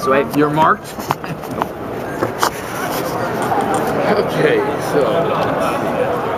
Sweet. You're marked. okay, so.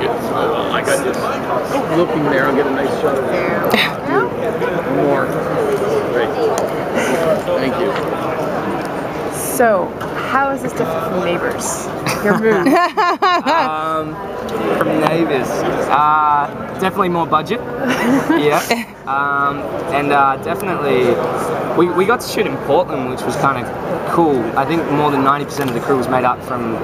Good. So I got this. Oh, looking there, I'll get a nice shot of that. More. Great. Thank you. So, how is this different from Neighbours? Your um, from Neighbours. Uh, definitely more budget. yeah. Um, and uh, definitely, we, we got to shoot in Portland, which was kind of cool. I think more than 90% of the crew was made up from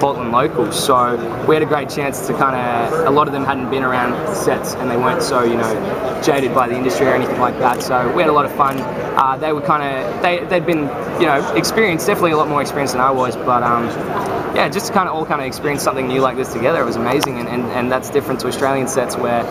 Portland locals, so we had a great chance to kind of. A lot of them hadn't been around sets, and they weren't so you know jaded by the industry or anything like that. So we had a lot of fun. Uh, they were kind of they they'd been you know experienced, definitely a lot more experienced than I was, but um, yeah, just to kind of all kind of experience something new like this together. It was amazing, and, and, and that's different to Australian sets where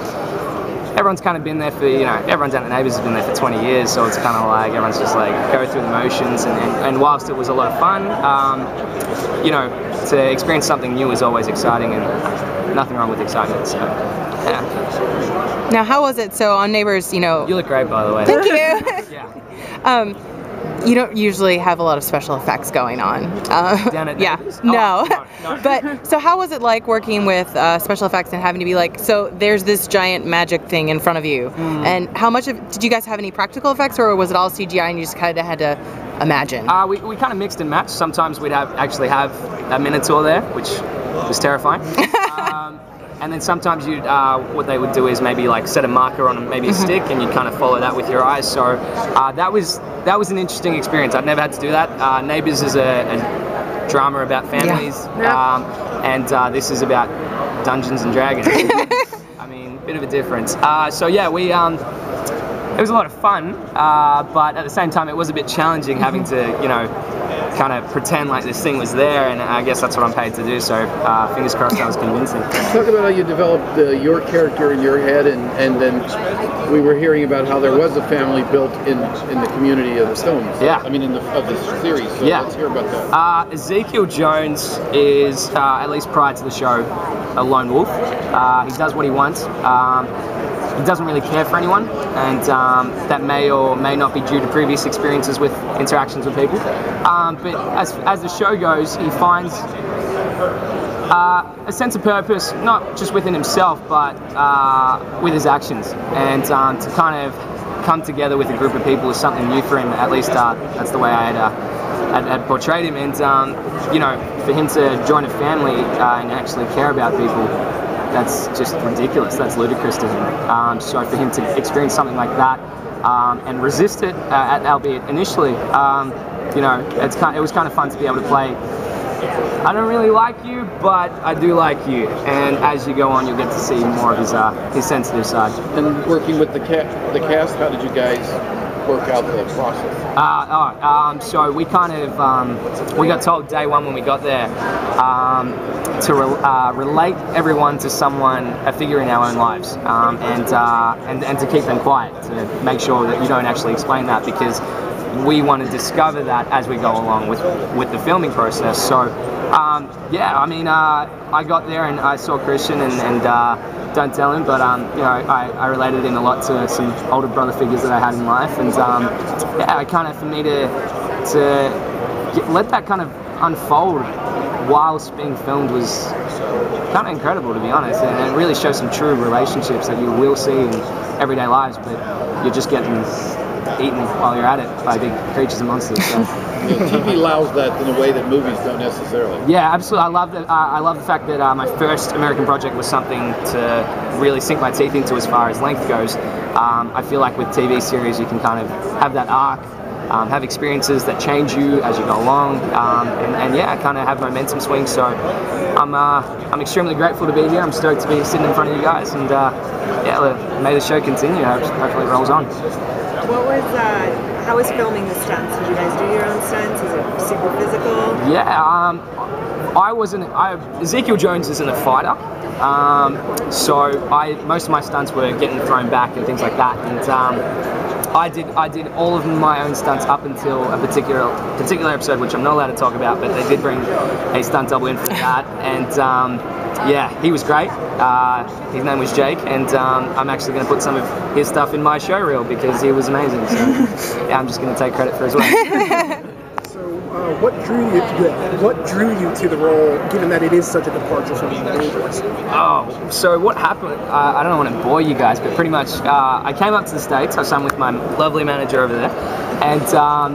everyone's kind of been there for, you know, everyone's at the Neighbours has been there for 20 years, so it's kind of like everyone's just like go through the motions. And, and, and whilst it was a lot of fun, um, you know, to experience something new is always exciting and nothing wrong with excitement. So, yeah. Now, how was it? So on Neighbours, you know. You look great, by the way. Thank you. yeah. um, you don't usually have a lot of special effects going on. Uh, yeah, no. Oh, no, no. but so how was it like working with uh, special effects and having to be like, so there's this giant magic thing in front of you, Hmm. and how much of did you guys have any practical effects, or was it all CGI and you just kind of had to imagine? Uh, we, we kind of mixed and matched. Sometimes we'd have actually have a Minotaur there, which was terrifying. um, and then sometimes you'd uh, what they would do is maybe like set a marker on maybe a stick, and you'd kind of follow that with your eyes. So uh, that was that was an interesting experience. I've never had to do that. Uh, Neighbours is a, a drama about families, Yeah. Um, and uh, this is about Dungeons and Dragons. I mean, bit of a difference. Uh, so yeah, we. Um, it was a lot of fun, uh, but at the same time, it was a bit challenging having to, you know, kind of pretend like this thing was there, and I guess that's what I'm paid to do. So, uh, fingers crossed, that was convincing. Talk about how you developed uh, your character in your head, and, and then we were hearing about how there was a family built in in the community of the Stones. Yeah. I mean, in the of the series. So Yeah. let's hear about that. Uh, Ezekiel Jones is, uh, at least prior to the show, a lone wolf. Uh, he does what he wants. Um, he doesn't really care for anyone, and um, that may or may not be due to previous experiences with interactions with people. Um, but as, as the show goes, he finds uh, a sense of purpose, not just within himself, but uh, with his actions. And um, to kind of come together with a group of people is something new for him. At least uh, that's the way I had, uh, had, had portrayed him. And um, you know, for him to join a family uh, and actually care about people, that's just ridiculous. That's ludicrous to him. Um, so for him to experience something like that um, and resist it, uh, albeit initially, um, you know, it's kind it was kind of fun to be able to play. I don't really like you, but I do like you. And as you go on, you'll get to see more of his uh, his sensitive side. And working with the ca- the cast, how did you guys work out the process? Uh, oh, um, so we kind of um, we got told day one when we got there um, to re- uh, relate everyone to someone, a figure in our own lives, um, and, uh, and and to keep them quiet, to make sure that you don't actually explain that because we want to discover that as we go along with with the filming process. So um, yeah, I mean, uh, I got there and I saw Christian and. and uh, don't tell him, but um, you know, I, I related him a lot to some older brother figures that I had in life, and um, yeah, I kind of for me to to get, let that kind of unfold whilst being filmed was kind of incredible to be honest, and it really shows some true relationships that you will see in everyday lives, but you're just getting eaten while you're at it by big creatures and monsters. So. You know, TV allows that in a way that movies don't necessarily. Yeah, absolutely. I love that. Uh, I love the fact that uh, my first American project was something to really sink my teeth into as far as length goes. Um, I feel like with TV series, you can kind of have that arc, um, have experiences that change you as you go along, um, and, and yeah, kind of have momentum swing. So I'm uh, I'm extremely grateful to be here. I'm stoked to be sitting in front of you guys, and uh, yeah, may the show continue. Hopefully, it rolls on. What was, uh, how was filming the stunts? Did you guys do your own stunts? Is it super physical? Yeah, um, I wasn't. I, Ezekiel Jones isn't a fighter, um, so I most of my stunts were getting thrown back and things like that. And um, I did I did all of my own stunts up until a particular particular episode, which I'm not allowed to talk about. But they did bring a stunt double in for that, and um, yeah, he was great. Uh, his name was Jake, and um, I'm actually going to put some of his stuff in my show reel because he was amazing. So yeah, I'm just going to take credit for his work. So drew you? What drew you to the role, given that it is such a departure from the main? Oh, so what happened? Uh, I don't want to bore you guys, but pretty much uh, I came up to the States. I was with my lovely manager over there. And um,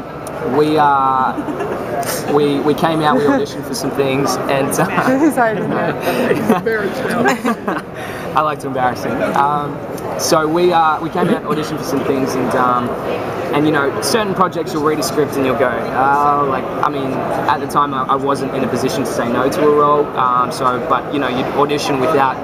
we uh, we we came out. We auditioned for some things, and uh, Sorry. I like to embarrass him. Um, so we uh, we came out auditioned for some things, and um, and you know certain projects you'll read a script and you'll go, oh, like I mean at the time I, I wasn't in a position to say no to a role. Um, so but you know you'd audition without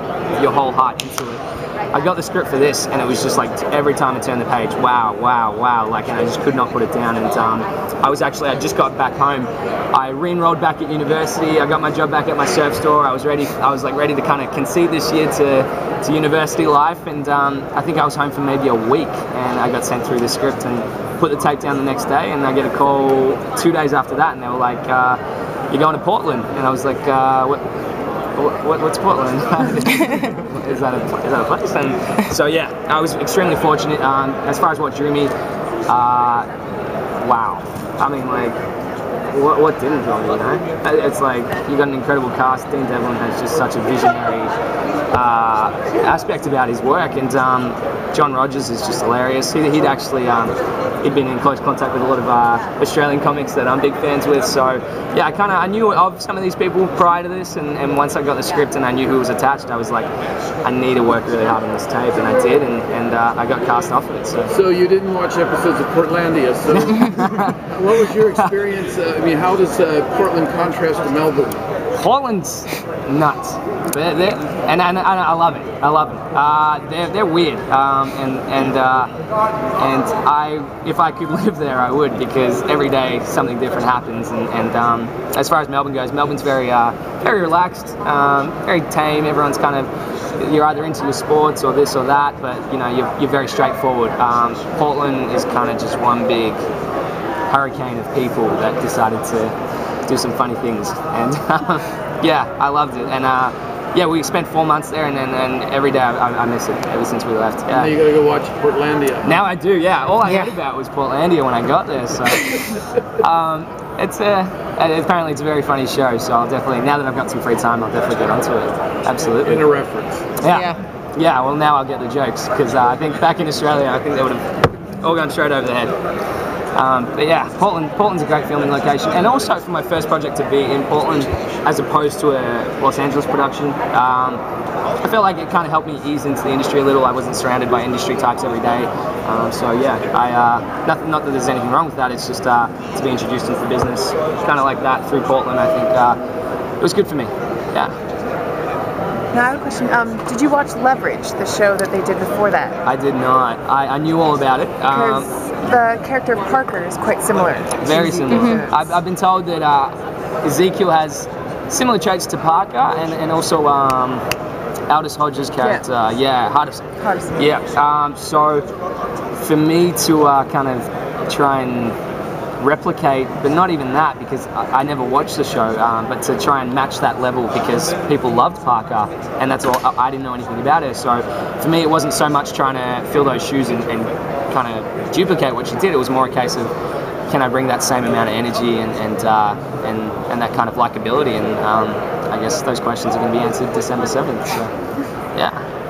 your whole heart into it. I got the script for this, and it was just like every time I turned the page, wow, wow, wow, like, and I just could not put it down. And um, I was actually, I just got back home. I re-enrolled back at university. I got my job back at my surf store. I was ready. I was like ready to kind of concede this year to to university life, and um, I think I was home for maybe a week, and I got sent through the script and put the tape down the next day, and I get a call two days after that, and they were like, uh, "You're going to Portland," and I was like, uh, "What?" What, what's Portland? is that a is that a place? And so yeah, I was extremely fortunate. Um, as far as what drew me, uh, wow. I mean, like, what, what didn't draw me? You know, it's like you got an incredible cast. Dean Devlin has just such a visionary uh, aspect about his work, and um, John Rogers is just hilarious. He, would actually um, he'd been in close contact with a lot of uh, Australian comics that I'm big fans with. So yeah, I kind of I knew of some of these people prior to this, and, and once I got the script and I knew who was attached, I was like, I need to work really hard on this tape, and I did, and, and uh, I got cast off of it. So. so you didn't watch episodes of Portlandia. So what was your experience? Uh, I mean, how does uh, Portland contrast to Melbourne? Portland's nuts. They're, they're, and, and, and, I love it. I love it. Uh, they're, they're weird, um, and and uh, and I, if I could live there, I would because every day something different happens. And, and um, as far as Melbourne goes, Melbourne's very uh, very relaxed, um, very tame. Everyone's kind of you're either into your sports or this or that, but you know you're, you're very straightforward. Um, Portland is kind of just one big hurricane of people that decided to do some funny things, and yeah, I loved it. And uh, yeah, we spent four months there, and then and every day I, I, miss it ever since we left. Yeah. Now you gotta go watch Portlandia. Now I do. Yeah, all I yeah. heard about was Portlandia when I got there. So um, it's a apparently it's a very funny show. So I'll definitely now that I've got some free time, I'll definitely get onto it. Absolutely. In a reference. Yeah. Yeah. yeah well, now I'll get the jokes because uh, I think back in Australia, I think they would have all gone straight over the head. Um, but yeah, Portland, Portland's a great filming location, and also for my first project to be in Portland, as opposed to a Los Angeles production, um, I felt like it kind of helped me ease into the industry a little. I wasn't surrounded by industry types every day, um, so yeah, I uh, not, not, that there's anything wrong with that. It's just uh, to be introduced into the business, kind of like that through Portland. I think uh, it was good for me. Yeah. Now I have a question. Um, did you watch Leverage, the show that they did before that? I did not. I, I knew all about it. Um, the character Parker is quite similar. Very similar. Mm-hmm. I've, I've, been told that uh, Ezekiel has similar traits to Parker and, and also um, Aldis Hodge's character. Yeah, yeah Hardison. Hardison. Yeah. Um, so for me to uh, kind of try and replicate, but not even that because I, I never watched the show, um, but to try and match that level because people loved Parker and that's all, I, I didn't know anything about her. So for me, it wasn't so much trying to fill those shoes and, and kind of duplicate what she did. It was more a case of can I bring that same amount of energy and and uh, and, and that kind of likability? And um, I guess those questions are going to be answered December seventh. So.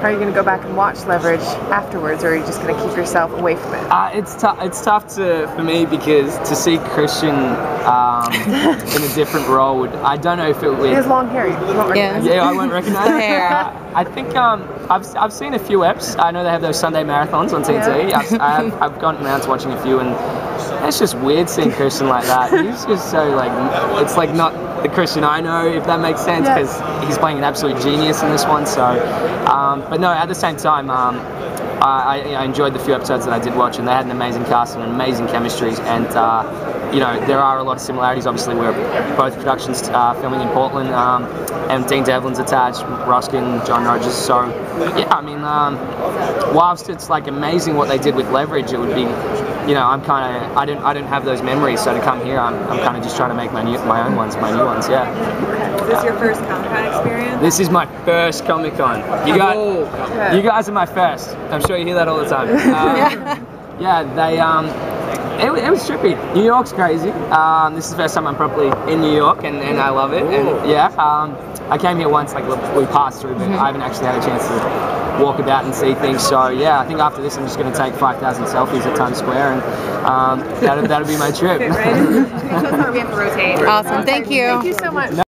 Are you going to go back and watch Leverage afterwards, or are you just going to keep yourself away from it? Uh, it's tough. It's tough to for me because to see Christian um, in a different role would I don't know if it would. He has long hair. yeah. yeah, I won't recognize hair. Uh, I think um, I've, I've seen a few eps. I know they have those Sunday marathons on TNT. Yeah. I've, I've, I've gone around to watching a few, and it's just weird seeing Christian like that. He's just so like it's like not the Christian I know, if that makes sense, because yeah. he's playing an absolute genius in this one. So, um, but no, at the same time, um, I, I, enjoyed the few episodes that I did watch, and they had an amazing cast and amazing chemistry. And uh, you know, there are a lot of similarities. Obviously, we're both productions uh, filming in Portland, um, and Dean Devlin's attached, Roskin, John Rogers. So, yeah, I mean, um, whilst it's like amazing what they did with Leverage, it would be you know, I'm kind of, I don't, I don't have those memories. So to come here, I'm, I'm kind of just trying to make my new, my own ones, my new ones. Yeah. This Is this your first Comic Con experience? This is my first Comic Con. You guys, you guys are my first. I'm sure you hear that all the time. Um, yeah. yeah, they, um, it, it was trippy. New York's crazy. Um, this is the first time I'm properly in New York, and, and I love it. And yeah, um, I came here once, like we passed through, but I haven't actually had a chance to walk about and see things. So yeah, I think after this, I'm just going to take 5,000 selfies at Times Square, and um, that'll, that'll be my trip. Right? we have to rotate. Awesome. Thank you. Thank you so much.